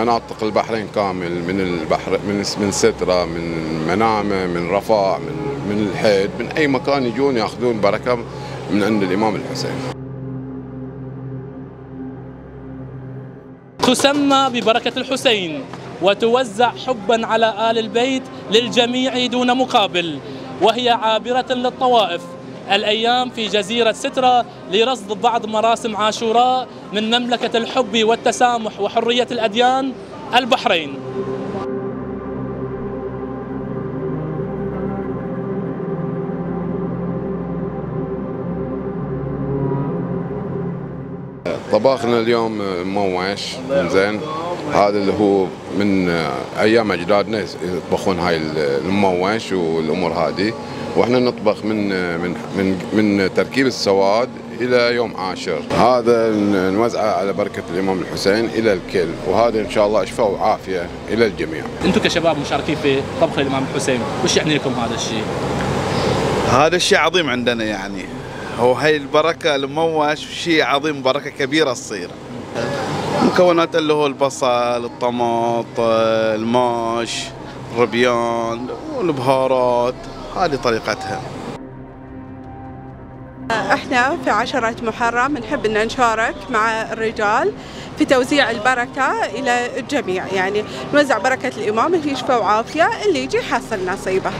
مناطق البحرين كامل من البحر من من سترة من منامة من رفاع من من الحيد من أي مكان يجون ياخذون بركة من عند الإمام الحسين. تسمى ببركة الحسين وتوزع حبا على آل البيت للجميع دون مقابل وهي عابرة للطوائف. الأيام في جزيرة سترة لرصد بعض مراسم عاشوراء من مملكة الحب والتسامح وحرية الأديان البحرين. طباخنا اليوم موش زين. هذا اللي هو من أيام أجدادنا يطبخون هاي الموش والأمور هذه. وإحنا نطبخ من من من من تركيب السواد إلى يوم عاشر. هذا نوزعه على بركة الإمام الحسين إلى الكل. وهذا إن شاء الله شفاء وعافية إلى الجميع. أنتم كشباب مشاركين في طبخ الإمام الحسين وش يعني لكم هذا الشيء؟ هذا الشيء عظيم عندنا يعني. هو هاي البركة الموش شيء عظيم بركة كبيرة تصير. مكونات اللي هو البصل الطماط الماش الربيان والبهارات هذه طريقتها. إحنا في عشرة محرم نحب إن نشارك مع الرجال في توزيع البركة إلى الجميع. يعني نوزع بركة الإمام اللي يشفى وعافية اللي يجي يحصل نصيبه.